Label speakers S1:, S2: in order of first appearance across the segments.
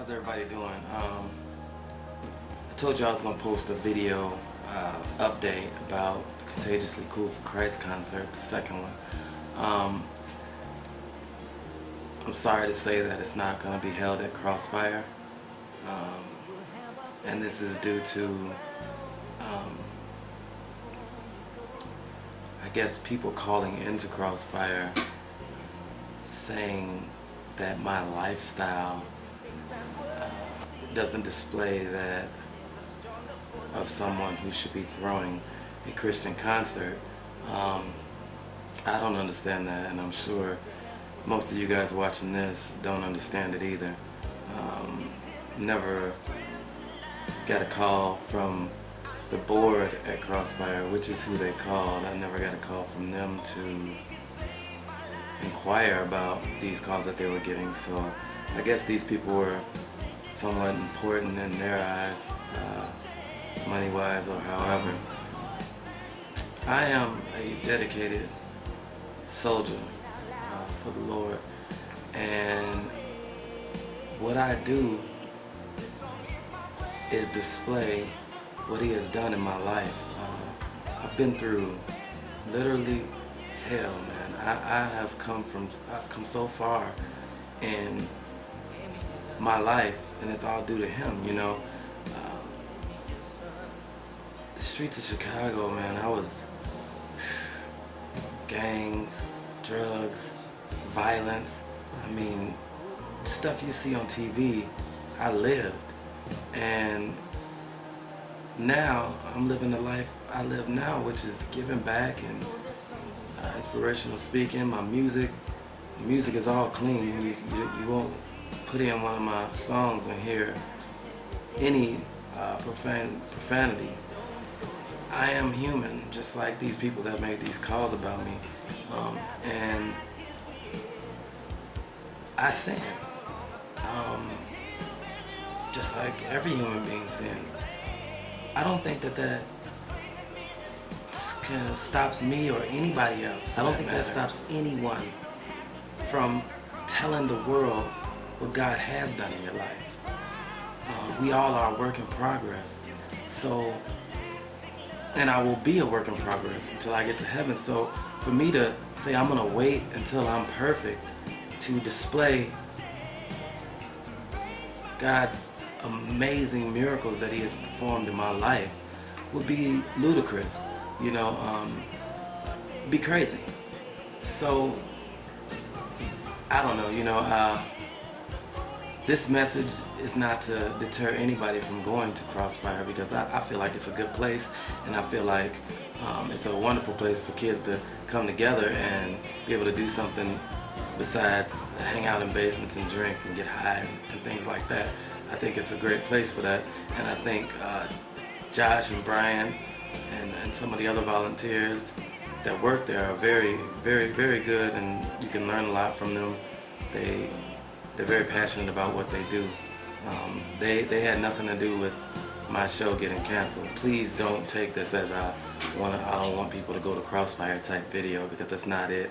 S1: How's everybody doing? Um, I told you I was going to post a video uh, update about the Contagiously Cool for Christ concert, the second one. Um, I'm sorry to say that it's not going to be held at Crossfire. Um, and this is due to, um, I guess, people calling into Crossfire saying that my lifestyle doesn't display that of someone who should be throwing a Christian concert. Um, I don't understand that, and I'm sure most of you guys watching this don't understand it either. Um, never got a call from the board at Crossfire, which is who they called. I never got a call from them to inquire about these calls that they were getting. So I guess these people were somewhat important in their eyes, uh, money-wise or however. I am a dedicated soldier uh, for the Lord, and what I do is display what He has done in my life. Uh, I've been through literally hell, man. I, I have come from, I've come so far in my life, and it's all due to Him, you know. Um, the streets of Chicago, man, I was gangs, drugs, violence. I mean, stuff you see on TV, I lived. And now I'm living the life I live now, which is giving back and uh, inspirational speaking. My music, music is all clean. You, you, you, won't put in one of my songs and hear any uh, profan profanity. I am human, just like these people that made these calls about me. Um, and I sin. Um, just like every human being sins. I don't think that that stops me or anybody else. I don't think matter. that stops anyone from telling the world what God has done in your life. Uh, we all are a work in progress. So, and I will be a work in progress until I get to heaven. So, for me to say I'm going to wait until I'm perfect to display God's amazing miracles that he has performed in my life would be ludicrous, you know, um, be crazy. So, I don't know, you know, uh, this message is not to deter anybody from going to Crossfire because I, I feel like it's a good place and I feel like um, it's a wonderful place for kids to come together and be able to do something besides hang out in basements and drink and get high and, and things like that. I think it's a great place for that. And I think uh, Josh and Brian and, and some of the other volunteers that work there are very, very, very good and you can learn a lot from them. They, they're very passionate about what they do. Um, they, they had nothing to do with my show getting canceled. Please don't take this as I wanna I don't want people to go to Crossfire type video because that's not it.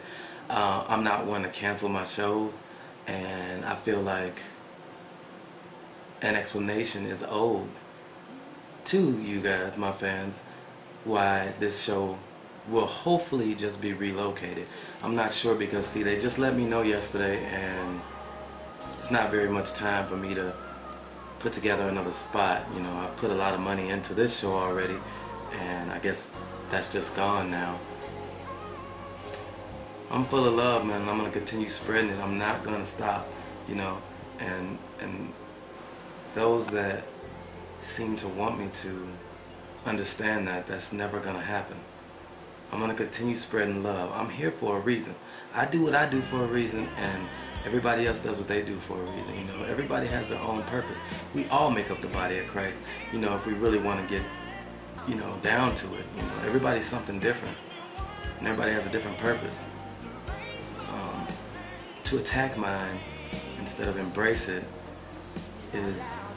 S1: Uh, I'm not one to cancel my shows and I feel like an explanation is owed to you guys, my fans, why this show will hopefully just be relocated. I'm not sure because see they just let me know yesterday and it's not very much time for me to put together another spot. You know, I put a lot of money into this show already and I guess that's just gone now. I'm full of love, man. I'm gonna continue spreading it. I'm not gonna stop, you know, and and those that seem to want me to understand that that's never to happen. I'm to continue spreading love. I'm here for a reason. I do what I do for a reason and everybody else does what they do for a reason. You know, everybody has their own purpose. We all make up the body of Christ, you know, if we really want to get, you know, down to it. You know, everybody's something different and everybody has a different purpose. Um, to attack mine instead of embrace it is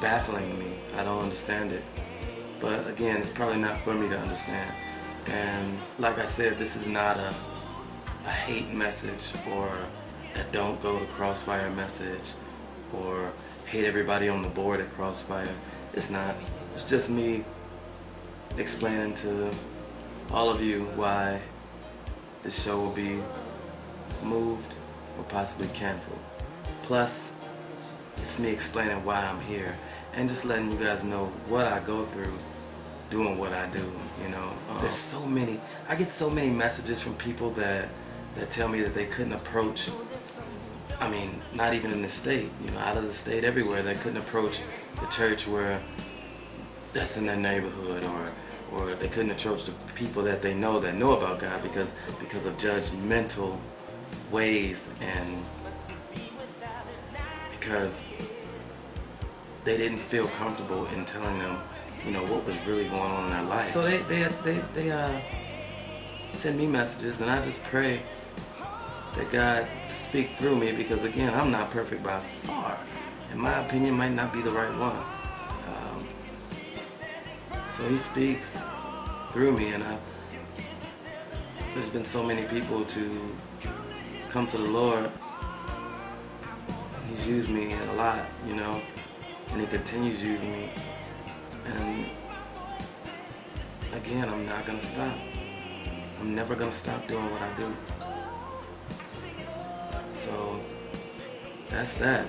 S1: baffling me. I don't understand it. But again, it's probably not for me to understand. And like I said, this is not a, a hate message or a don't go to Crossfire message or hate everybody on the board at Crossfire. It's not. It's just me explaining to all of you why this show will be moved or possibly canceled. Plus, it's me explaining why I'm here and just letting you guys know what I go through doing what I do, you know. Um, there's so many, I get so many messages from people that, that tell me that they couldn't approach, I mean, not even in the state, you know, out of the state, everywhere, they couldn't approach the church where that's in their neighborhood or or they couldn't approach the people that they know that know about God because because of judgmental ways and because they didn't feel comfortable in telling them, you know, what was really going on in their life. So they they they they uh send me messages and I just pray that God to speak through me because again I'm not perfect by far and my opinion might not be the right one. Um, so he speaks through me and I there's been so many people to come to the Lord. He's used me a lot, you know and he continues using me. And again, I'm not gonna stop. I'm never gonna stop doing what I do. So that's that.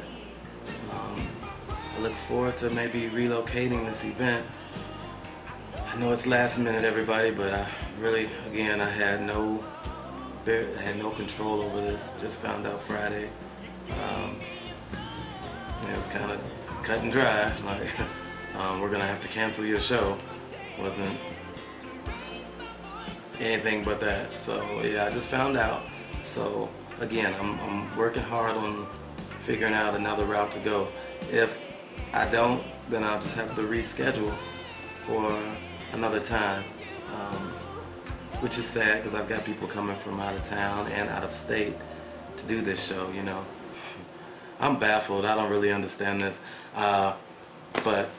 S1: Um, I look forward to maybe relocating this event. I know it's last minute, everybody, but I really, again, I had no, I had no control over this. Just found out Friday. Um, it was kind of cut and dry. Like, um, we're gonna have to cancel your show. Wasn't anything but that. So yeah, I just found out. So again, I'm, I'm working hard on figuring out another route to go. If I don't, then I'll just have to reschedule for another time. Um, which is sad because I've got people coming from out of town and out of state to do this show, you know. I'm baffled. I don't really understand this. Uh, but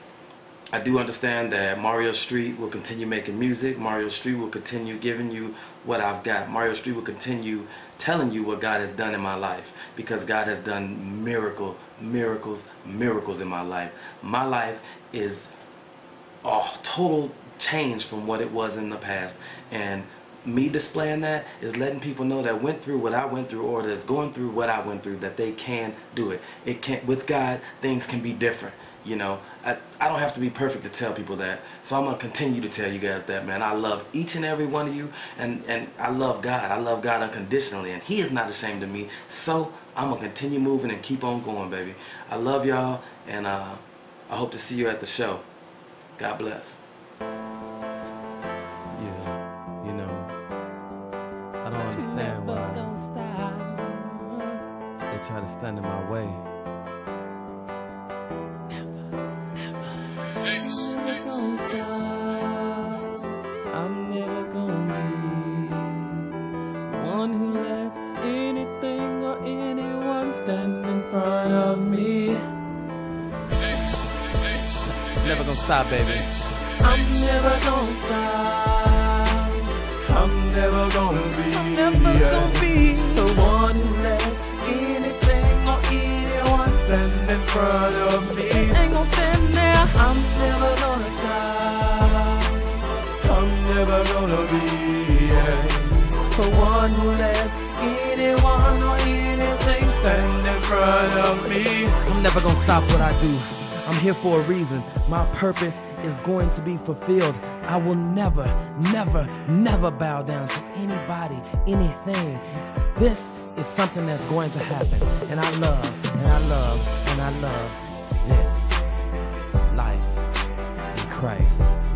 S1: I do understand that Mario Street will continue making music. Mario Street will continue giving you what I've got. Mario Street will continue telling you what God has done in my life because God has done miracle, miracles, miracles in my life. My life is a total change from what it was in the past. And me displaying that is letting people know that went through what I went through or that's going through what I went through that they can do it. It can with God things can be different. You know, I, I don't have to be perfect to tell people that. So I'm gonna continue to tell you guys that, man. I love each and every one of you and, and I love God. I love God unconditionally and He is not ashamed of me. So I'm gonna continue moving and keep on going, baby. I love y'all and uh, I hope to see you at the show. God bless.
S2: Try to stand in my way. Never, never. Ace, Ace. I'm never gonna be one who lets anything or anyone stand in front of me. Never gonna stop, baby. I'm never gonna stop. I'm never gonna be, never gonna be the one who lets front of me. Ain't gonna stand there. I'm never gonna stop. I'm never gonna be yeah, the one who lets anyone or anything stand in front of me. I'm never gonna stop what I do. I'm here for a reason. My purpose is going to be fulfilled. I will never, never, never bow down to anybody, anything. This is something that's going to happen. And I love, and I love, and I love this life in Christ.